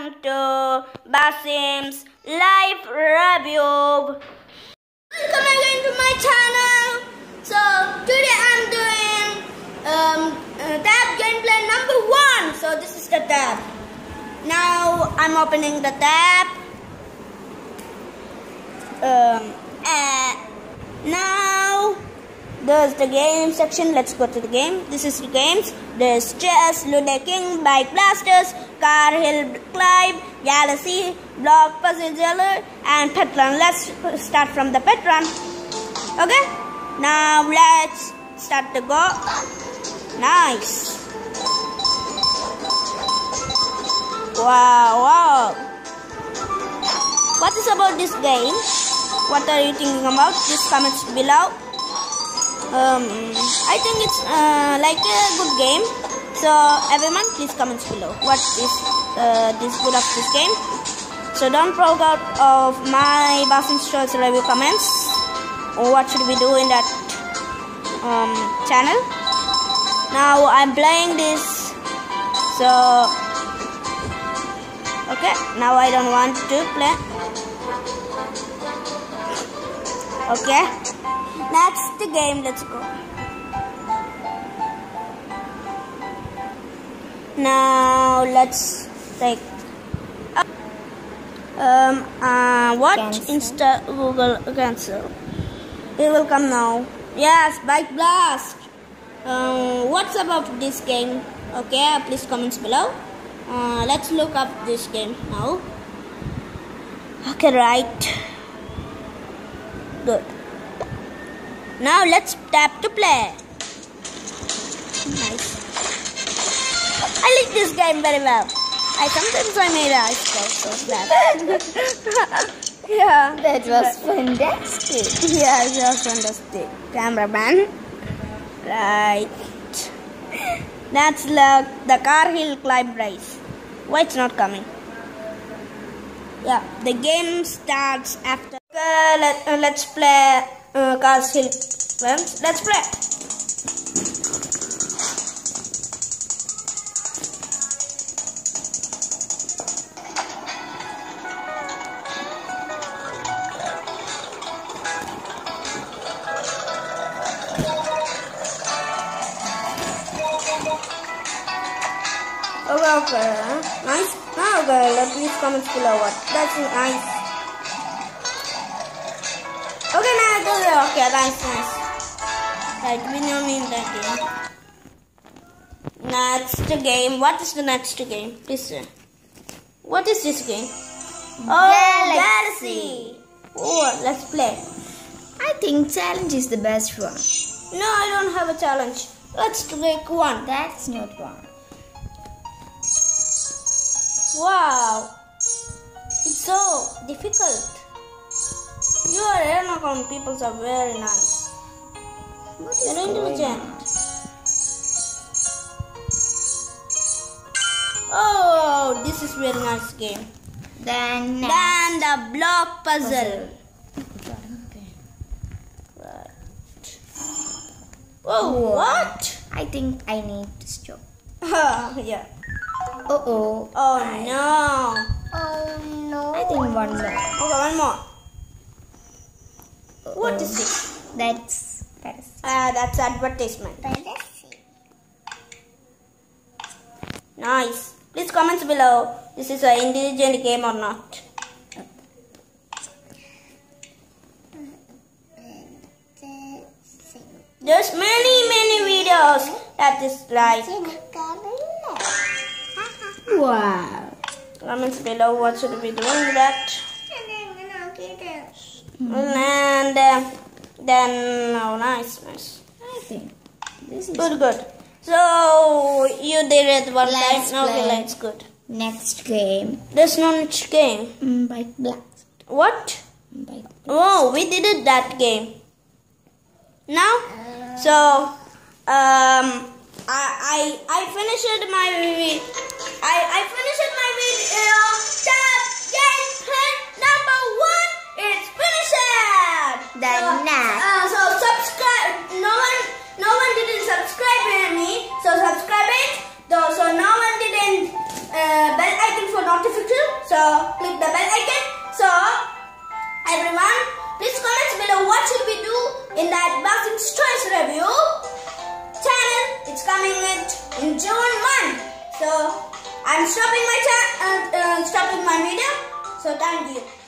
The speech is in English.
welcome to Basim's live review. Welcome again to my channel. So today I'm doing um, uh, tab gameplay number one. So this is the tab. Now I'm opening the tab. Um, uh, now there's the game section. Let's go to the game. This is the games. There's chess, Ludo King, Bike Blasters, Car Hill Climb, Galaxy, Block Puzzle Jeller, and Pet Run. Let's start from the Pet Run. Okay? Now let's start to go. Nice. Wow, wow. What is about this game? What are you thinking about? Just comment below um, I think it's uh, like a good game. So everyone, please comment below what is uh, this good of this game. So don't forget of my Basim Shorts review comments. Or what should we do in that um, channel? Now I'm playing this. So okay, now I don't want to play. Okay. The game. Let's go. Now let's take. Um. Uh. What? Cancel. Insta Google cancel. It will come now. Yes. Bike blast. Um. What's about this game? Okay. Please comments below. Uh. Let's look up this game now. Okay. Right. Good. Now let's tap to play. Nice. I like this game very well. I sometimes I made ice cream so glad. yeah. That was fantastic. Yeah, it was fantastic. Cameraman. Right. That's the, the car hill climb race. Why it's not coming? Yeah, the game starts after. Okay, let, uh, let's play uh, Cars Hill. Friends, let's play. Okay, okay. Nice. Now, okay, let me comments below what. That's nice. Okay, now I do it. Okay, nice, nice. Right, we know me in that game. Next game. What is the next game? Please say. What is this game? Oh, Galaxy. Oh, let's play. I think challenge is the best one. No, I don't have a challenge. Let's take one. That's not one. Wow, it's so difficult. Your Aeronacon people are very nice. What is You're going intelligent. Oh, this is very nice game. Then Then the block puzzle. Right. Oh, what? I think I need to stop. yeah. Uh oh. Oh no. Oh no. I think one more. Okay, one more. What Uh-oh. is it? That's that's Ah, that's advertisement. Nice. Please comment below. This is an intelligent game or not. There's many many videos that is like. Wow. Comments below. What should we do with that? And uh, then oh, nice, nice. I think this is Good, good. So you did it one Let's time. Okay, let's good. next game. There's no next game. Mm, Bike blast. What? Bike. Oh, we did it that game. Now, so um, I I I finished my I, I finished my video. Top game plan number one is finished. The so, next. Uh, so subscribe. No one no one didn't subscribe to me. So subscribe it. So so no one didn't uh, bell icon for notification. So click the bell icon. So everyone, please comment below what should we do in the advanced choice review channel. It's coming in June 1. So I'm stopping my uh, uh, stopping my video. So thank you.